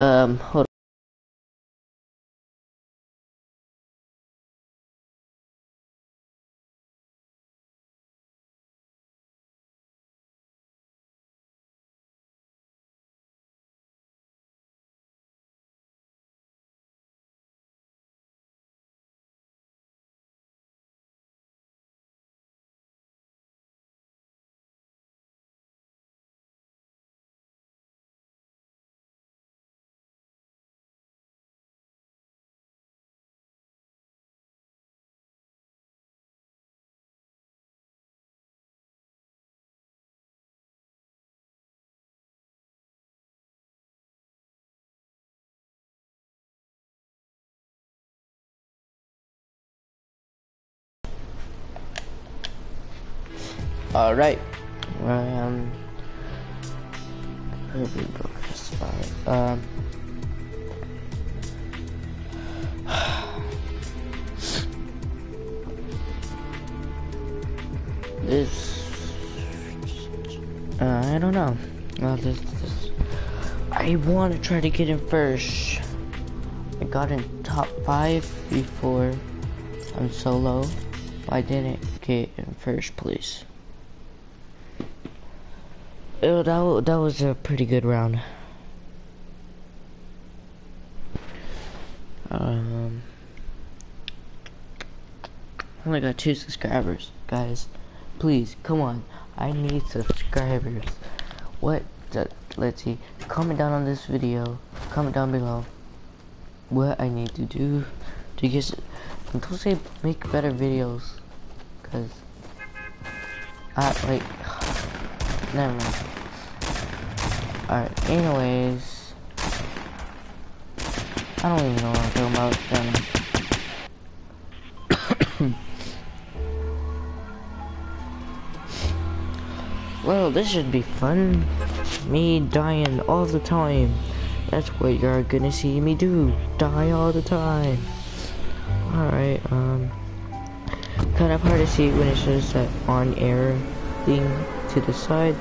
Um, All right. Um. Um. This. Uh, I don't know. Well, this, this. I want to try to get in first. I got in top five before. I'm solo. But I didn't get in first place. Oh, that, that was a pretty good round. Um, I only got two subscribers, guys. Please, come on. I need subscribers. What? The, let's see. Comment down on this video. Comment down below what I need to do to get. Don't say make better videos, cause I like. Never mind. Alright, anyways. I don't even know what I'm talking about. well, this should be fun. Me dying all the time. That's what you're gonna see me do. Die all the time. Alright, um. Kind of hard to see when it shows that on air thing to the side.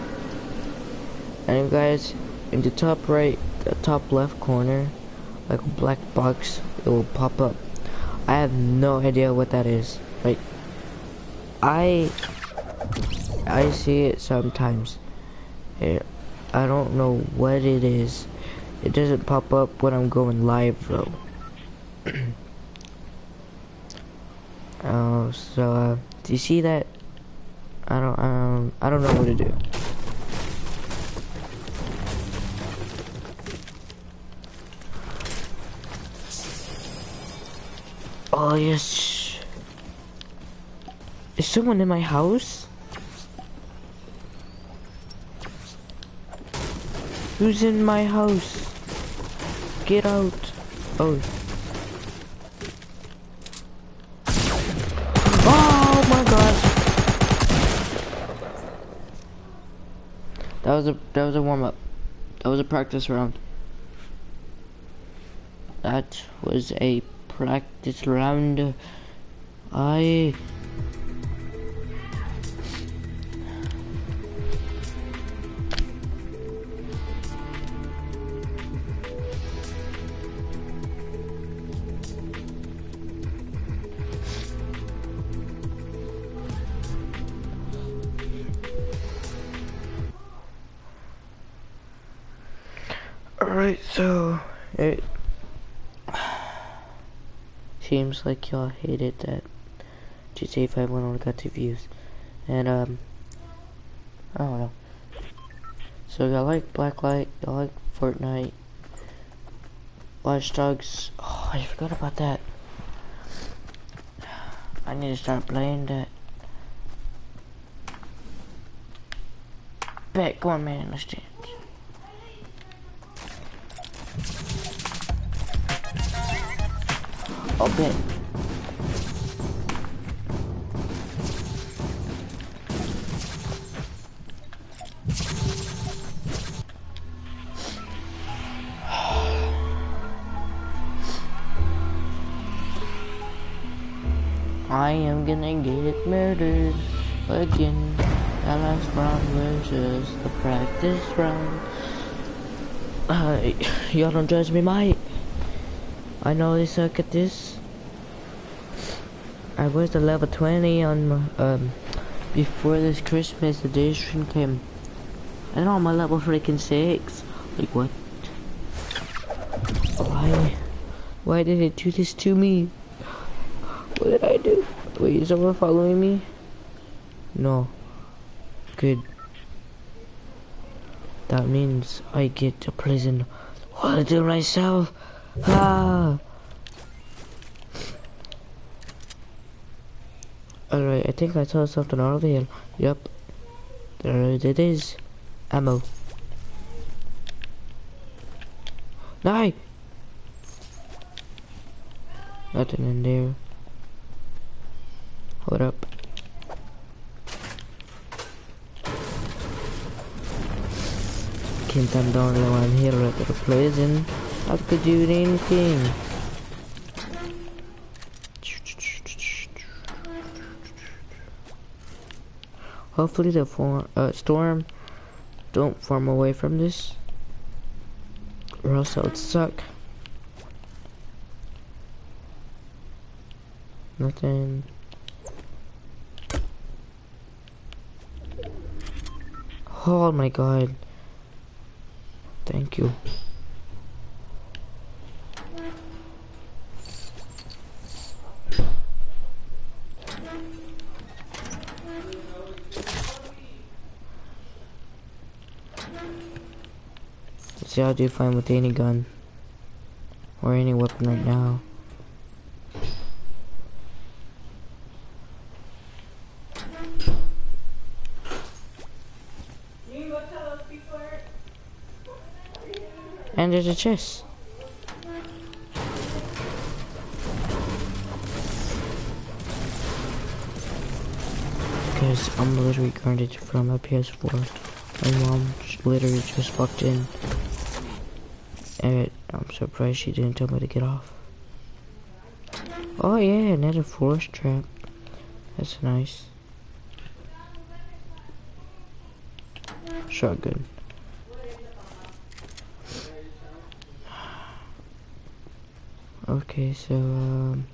And guys, in the top right, the top left corner, like a black box, it will pop up. I have no idea what that is. Like, I, I see it sometimes. It, I don't know what it is. It doesn't pop up when I'm going live though. Oh, so, uh, do you see that? I don't, um, I don't know what to do. Oh, yes. Is someone in my house? Who's in my house? Get out. Oh my god. That was a that was a warm up. That was a practice round. That was a practice round. I y'all hated that GTA 5 went only got two views. And um I don't know. So y'all like Blacklight, y'all like Fortnite, Watch Dogs. Oh, I forgot about that. I need to start playing that. Bet, go on man, let's dance. I'll bet. Gonna get murdered again. That last round was just a practice round. Uh, y'all don't judge me, mate. I know they suck at this. I was a level 20 on um, before this Christmas edition came. I And on my level freaking 6. Like, what? Why? Why did it do this to me? What did I do? Wait, is someone following me? No. Good. That means I get to prison all to do myself. Ah! Alright, I think I saw something earlier. Yep. There it is. Ammo. Die! Nothing in there. Hold up. Can't I'm the only one here at the prison. I could do anything. Hopefully the form, uh, storm don't form away from this. Or else it would suck. Nothing. Oh my god. Thank you. See, I'll do fine with any gun. Or any weapon right now. And there's a chest. Because I'm literally grounded from a PS4. My mom literally just walked in. And I'm surprised she didn't tell me to get off. Oh yeah, another forest trap. That's nice. Shotgun. Okay, so, um...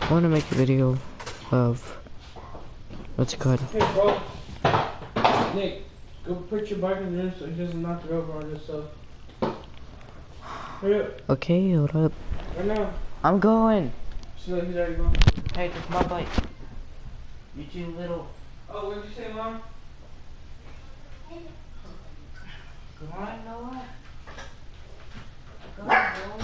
I want to make a video of... What's it called? Hey, bro. Nick, go put your bike in there so he doesn't knock it over on this stuff. Hurry up, Okay, hold up. right now. I'm going! So he's already gone. Hey, that's my bike. You two little... Oh, what did you say, Mom? Come on, Noah. Come on, Noah.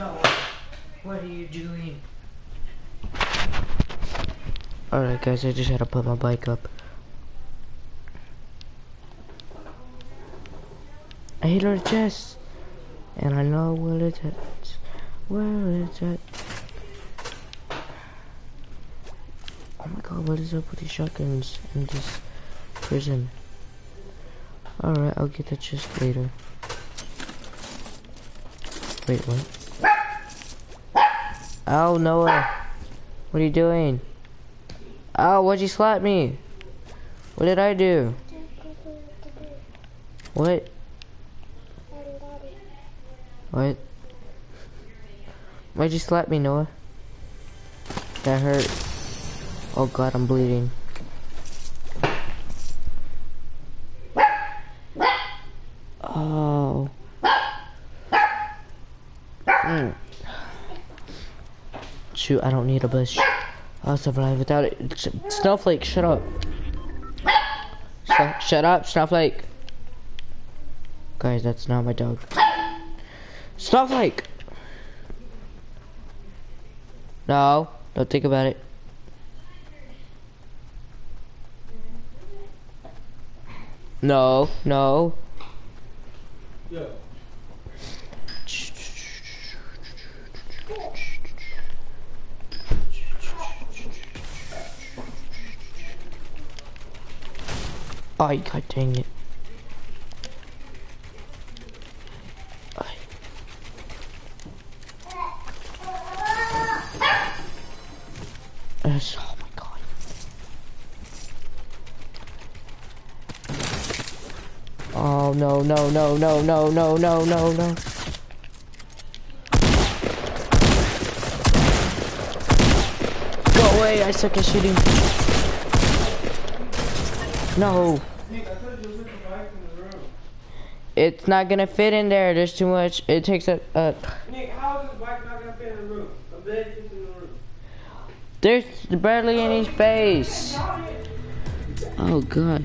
What are you doing? Alright guys, I just had to put my bike up. I hit her chest. And I know where it's at. Where it's at. Oh my god, what is up with these shotguns in this prison? Alright, I'll get the chest later. Wait, what? Oh, Noah. What are you doing? Oh, why'd you slap me? What did I do? What? What? Why'd you slap me, Noah? That hurt. Oh god, I'm bleeding. shoot, I don't need a bush. I'll survive without it. Snowflake, shut up. Shut up, Snowflake. Guys, that's not my dog. Snowflake! No, don't think about it. No, no. Yeah. Oh, god dang it. Oh my god. Oh no no no no no no no no no. Go away, I suck at shooting. No. Nick, I thought you was looking back in the room. It's not gonna fit in there. There's too much. It takes a. Uh, Nick, how is this bike not gonna fit in the room? A bed fits in the room. there's barely any space. Oh god.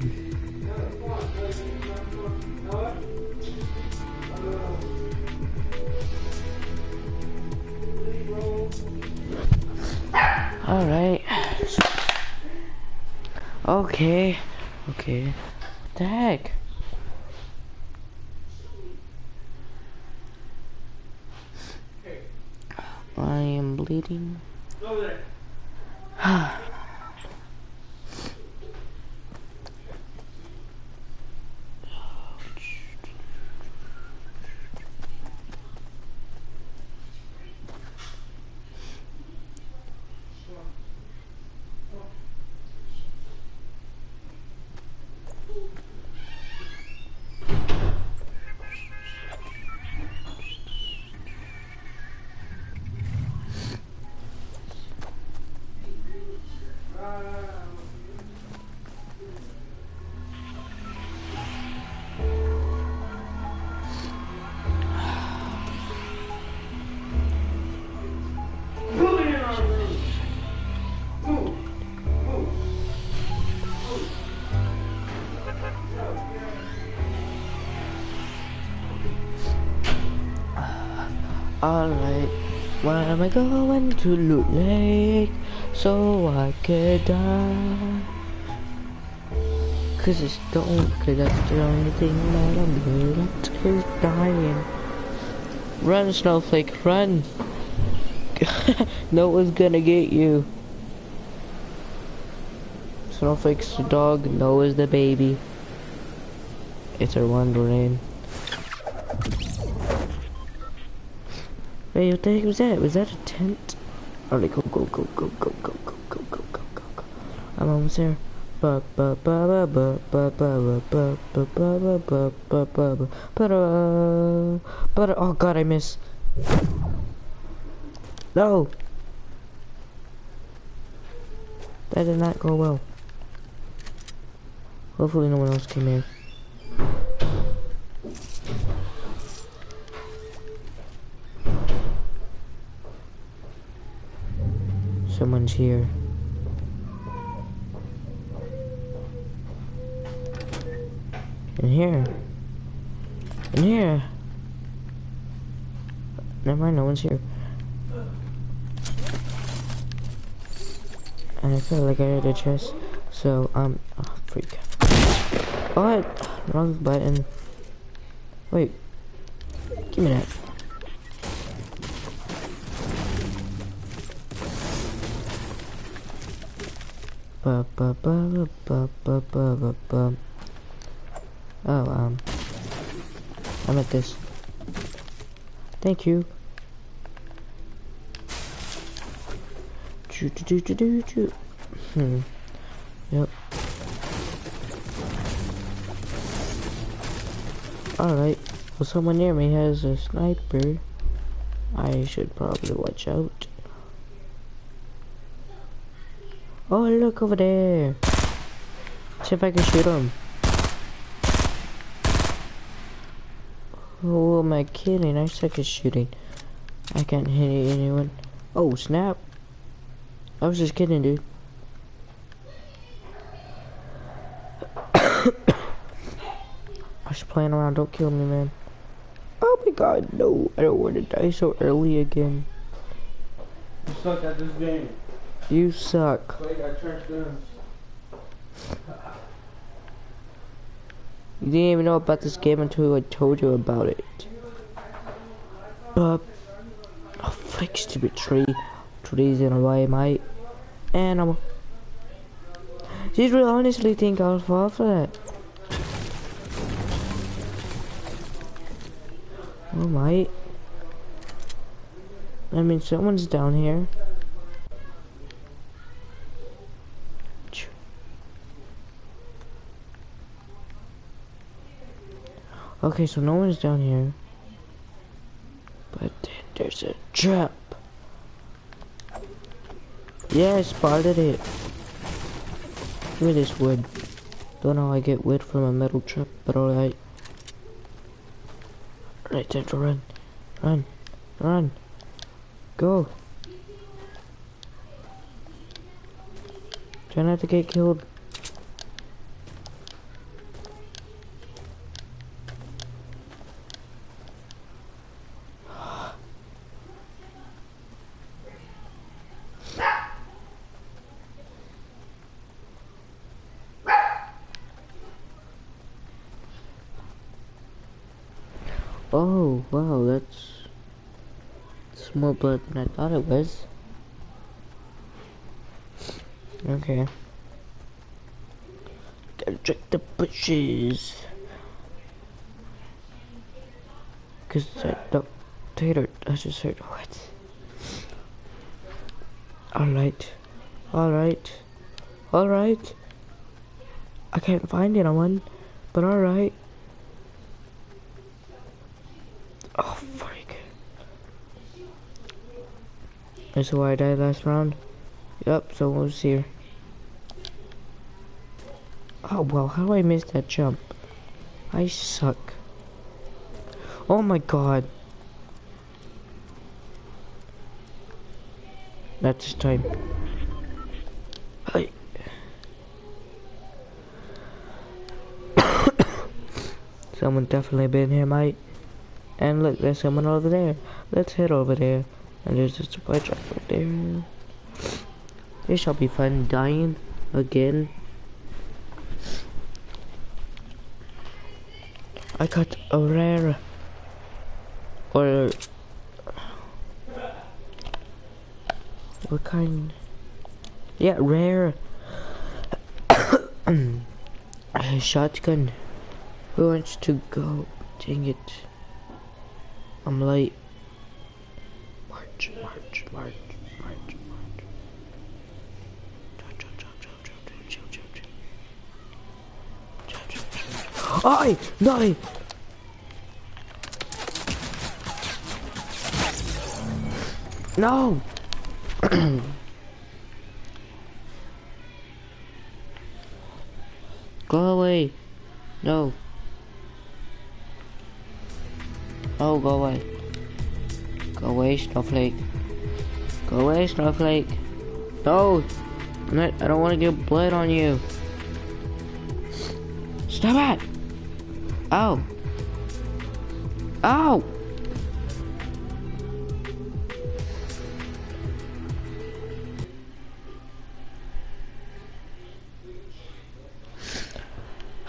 All right. Okay. Okay. What the heck? I am bleeding. Alright, when am I going to Loot Lake so I can die? Cause it's the only, cause that's the only thing that I'm good at is dying. Run, Snowflake, run! no one's gonna get you. Snowflake's the dog, Noah's the baby. It's our wonder name. Wait, what the heck was that? Was that a tent? Alright, go, go, go, go, go, go, go, go, go, go, go, go. I'm almost there. Ba ba ba ba ba ba ba ba ba ba ba ba ba ba ba ba ba ba Oh god, I miss. No! That did not go well. Hopefully no one else came in. Someone's here. In here. In here. Never mind, no one's here. And I feel like I had a chest, so um, oh, freak. What? Wrong button. Wait. Give me that. ba ba ba ba ba ba ba ba. Oh, um, I'm at this. Thank you. Choo choo choo choo choo. Hmm. Yep. Alright, well someone near me has a sniper. I should probably watch out. Oh, look over there. See if I can shoot him. Oh, am I kidding? I suck at shooting. I can't hit anyone. Oh, snap. I was just kidding, dude. I was playing around. Don't kill me, man. Oh my god, no. I don't want to die so early again. You suck at this game. You suck. You got trash guns. You didn't even know about this game until I told you about it. Uh, oh, flick, stupid tree. Trees in a way, mate. Animal. Did you honestly think I will fall for that? Oh, mate. I mean, someone's down here. Okay, so no one's down here. But then there's a trap. Yeah, I spotted it. Give me this wood. Don't know how I get wood from a metal trap, but alright. Alright, time to run. Run. Run. Go. Try not to get killed. Oh, wow, that's... It's more blood than I thought it was. Okay. Gotta check the bushes. Cause I don't... Tater, I just heard... What? Alright. Alright. Alright. I can't find anyone, but alright. Oh, freak. That's why I died last round. Yep, someone was here. Oh, well, how do I miss that jump? I suck. Oh my god. That's time. Someone definitely been here, mate. And look, there's someone over there. Let's head over there. And there's a supply right there. This shall be fun dying again. I got a rare or what kind? Yeah, rare shotgun. Who wants to go? Dang it. I'm late. March, march, march, march, march. Ay! No! No! Go away! No! Oh, go away. Go away, Snowflake. Go away, Snowflake. No! Not, I don't want to get blood on you. Stop it! Oh. Oh!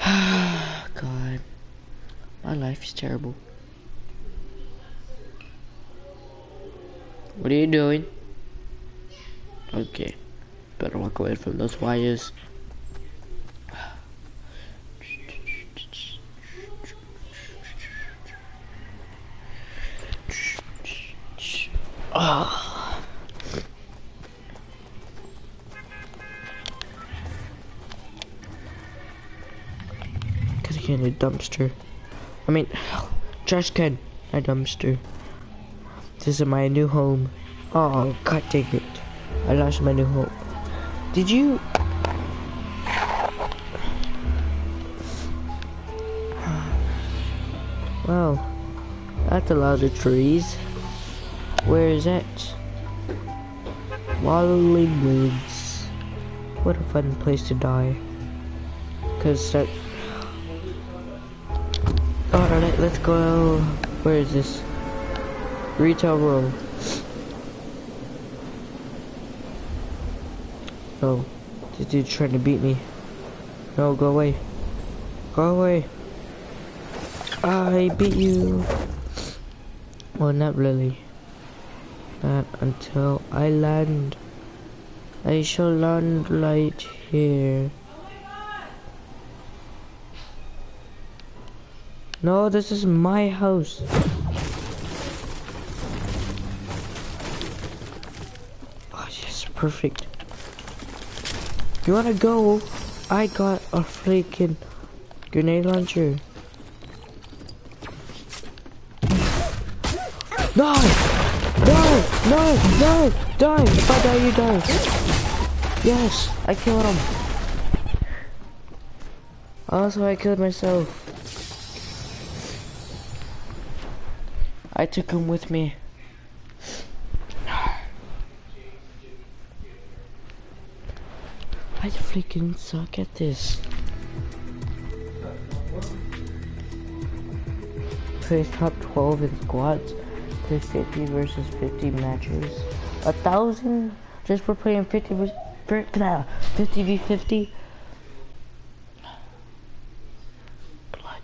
God. My life is terrible. What are you doing? Okay. Better walk away from those wires. Ah. Cause I can't a dumpster. I mean, trash can, a dumpster. This is my new home. Oh, god dang it. I lost my new home. Did you... Well, that's a lot of trees. Where is that? Wailing Woods. What a fun place to die. Cause that... Alright, let's go. Where is this? Retail Row. This dude's trying to beat me. No, go away. Go away. I beat you. Well, not really. Not until I land. I shall land right here. No, this is my house. Oh, yes, perfect. You wanna go? I got a freaking grenade launcher. No! No! No! No! Die! If I die, you die. Yes! I killed him. Also, I killed myself. I took him with me. I freaking suck at this. Plays top 12 in squads. Play 50 versus 50 matches. A thousand just for playing 50 versus 50 v 50. Blood.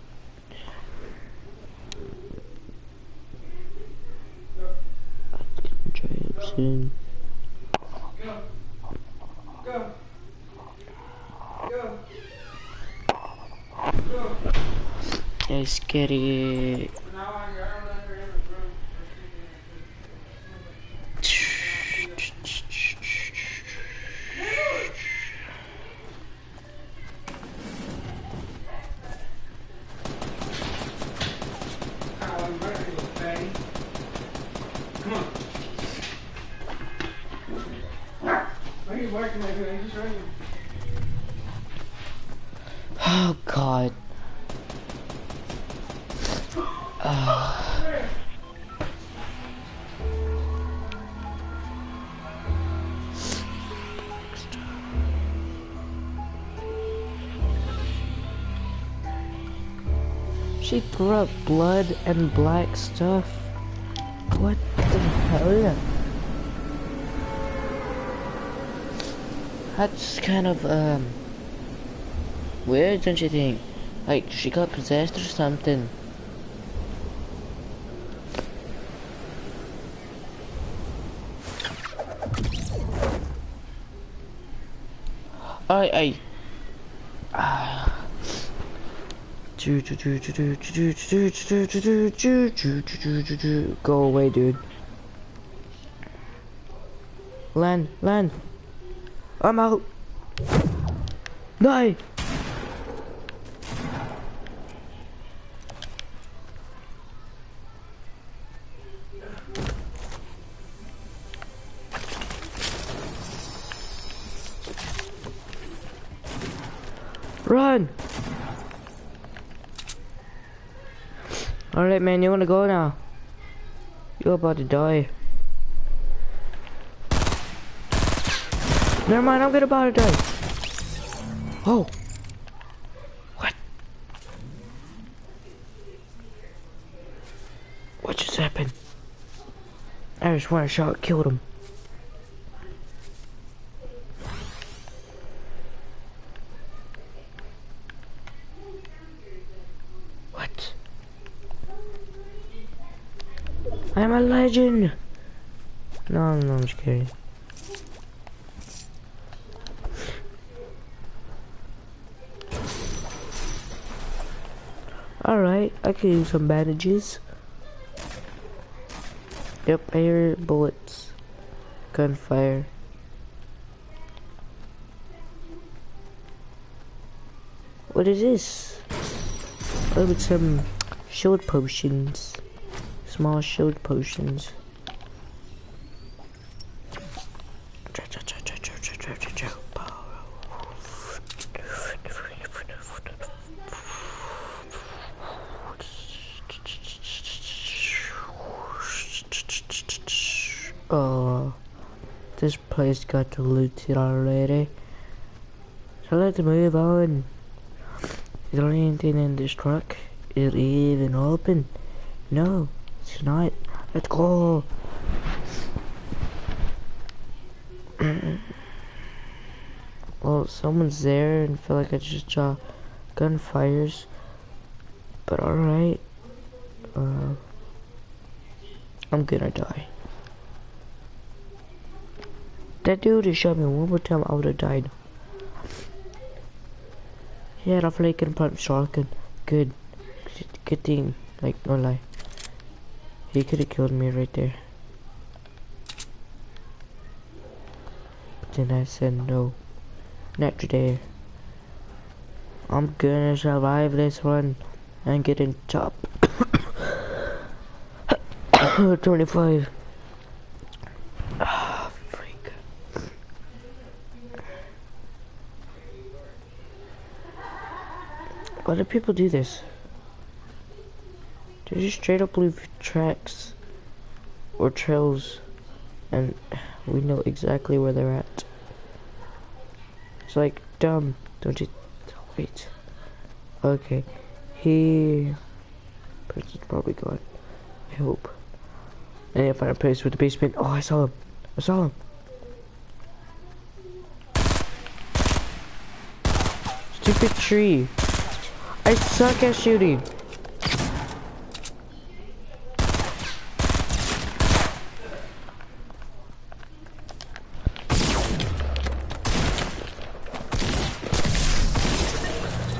scary. She threw up blood and black stuff. What the hell? That's kind of, um, weird, don't you think? Like, she got possessed or something. I, I, Go away, dude. Land, land. I'm out. No. Run! Alright man, you wanna go now? You're about to die. Never mind, I'm gonna about to die. Oh! What? What just happened? I just one shot killed him. What? I'm a No, no, I'm just kidding. Alright, I can use some bandages. Yep, I hear bullets. Gunfire. What is this? Oh, it's some shield potions. Small shield potions. Oh, this place got looted already. So let's move on. Is there anything in this truck? Is it even open? No, not. Let's go. well, someone's there and feel like I just saw gunfires. But alright. Uh, I'm gonna die. That dude just shot me one more time, I would have died. He had a flaking pump shotgun. Good. Good thing. Like, no lie. He could have killed me right there. But then I said no. Not today. I'm gonna survive this one and get in top 25. Ah, freak. Why do people do this? They just straight up leave tracks or trails and we know exactly where they're at. It's like dumb, don't you? Wait. Okay. He. Person's probably gone. I hope. I need to find a place with the basement. Oh, I saw him. I saw him. Stupid tree. I suck at shooting.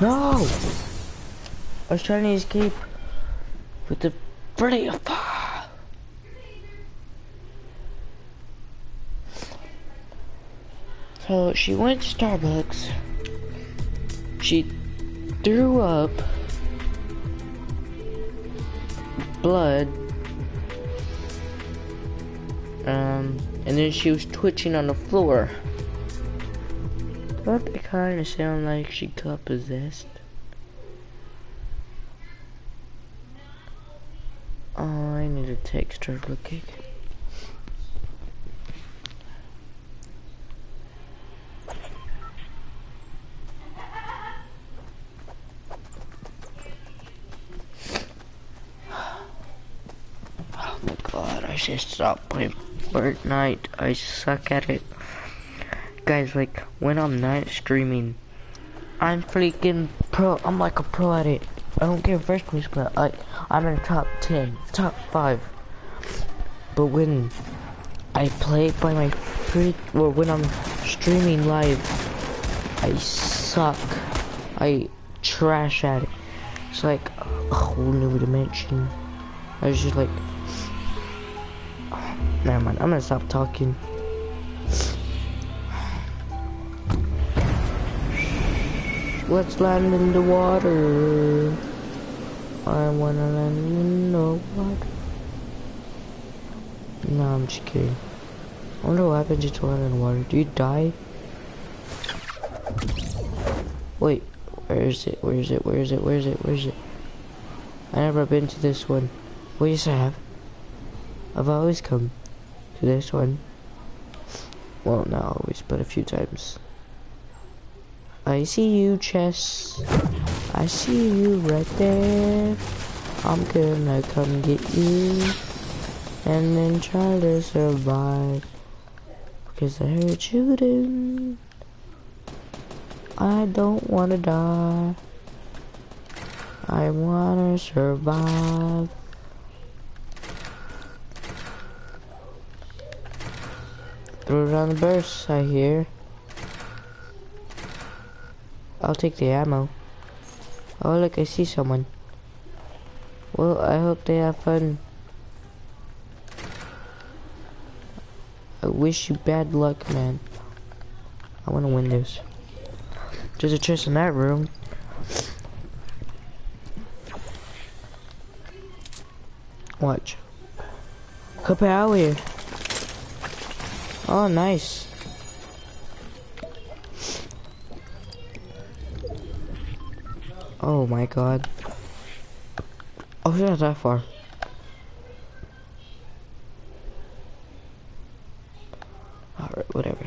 No! I was trying to escape with the pretty So she went to Starbucks. She threw up blood. Um, and then she was twitching on the floor. Don't it kind of sound like she got possessed? Oh, I need a text her looking. Oh my god, I should stop playing Fortnite. I suck at it. Guys, like, when I'm not streaming, I'm freaking pro. I'm like a pro at it. I don't get first place, but I, I'm in the top 10, top 5. But when I play by my freak, or when I'm streaming live, I suck. I trash at it. It's like a whole new dimension. I was just like, oh, never mind. I'm gonna stop talking. Let's land in the water. I wanna land in the water. No, I'm just kidding. I wonder what happens if you land in water. Do you die? Wait, where is it? Where is it? Where is it? Where is it? Where is it? I never been to this one. Well, yes I have. I've always come to this one. Well, not always, but a few times. I see you, Chess. I see you right there. I'm gonna come get you. And then try to survive. Because I heard shooting. I don't wanna die. I wanna survive. Throw on the burst, I hear. I'll take the ammo. Oh look, I see someone. Well, I hope they have fun. I wish you bad luck, man. I want to win this. There's a chest in that room. Watch. Out here. Oh, nice. Oh my god. Oh, not that far. Alright, whatever.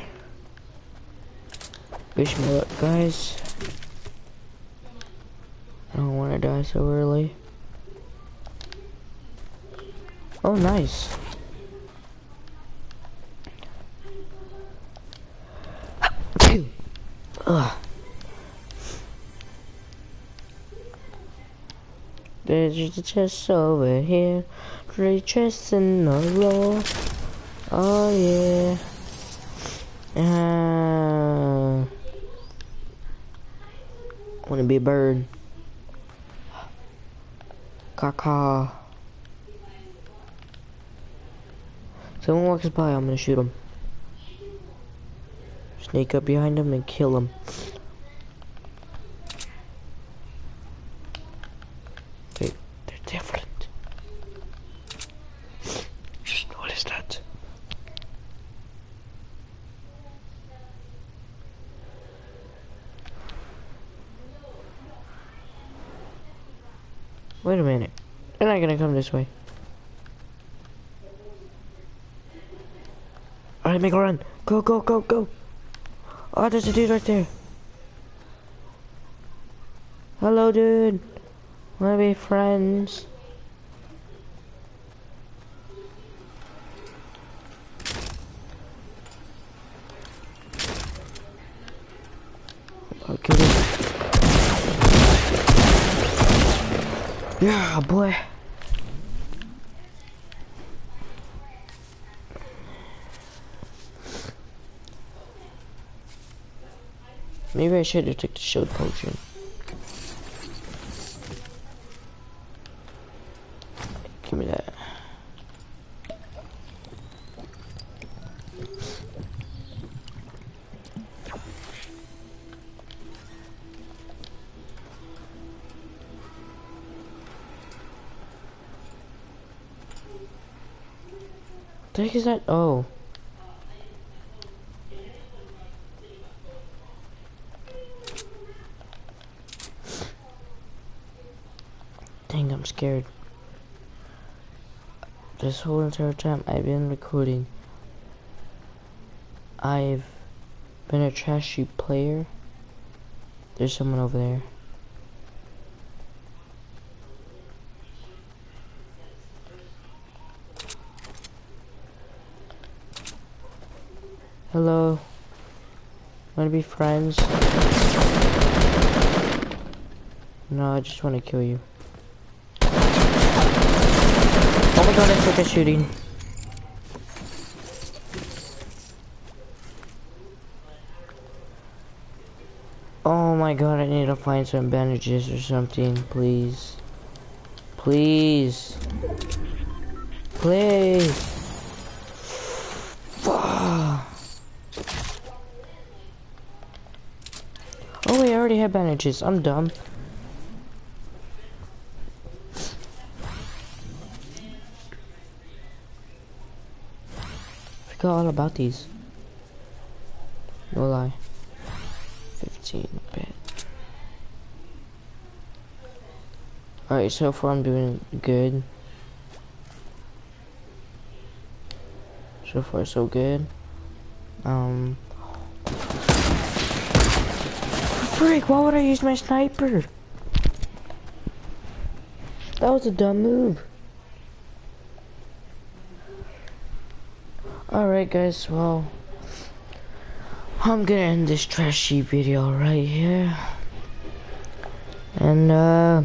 Wish me luck, guys. I don't want to die so early. Oh, nice. Just a chest over here. Three chests in a row. Oh yeah. Uh, wanna be a bird. Caw Someone walks by, I'm gonna shoot him. Sneak up behind him and kill him. Wait, they're different. What is that? Wait a minute. They're not gonna come this way. Alright, make a run. Go, go, go, go. Oh, there's a dude right there. Hello, dude. Wanna be friends? Okay. Yeah, boy. Maybe I should have took the shield potion. The heck is that? Oh. Dang, I'm scared. This whole entire time I've been recording, I've been a trashy player. There's someone over there. Hello. Wanna be friends? No, I just wanna kill you. Oh my god, I took a shooting. Oh my god, I need to find some bandages or something, please. Please. Please. Fuck. Oh wait, I already have bandages. I'm dumb. Forgot all about these. No lie. 15 bit. Alright, so far I'm doing good. So far so good. Um Frick, why would I use my sniper? That was a dumb move. Alright guys, well I'm gonna end this trashy video right here. And uh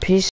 peace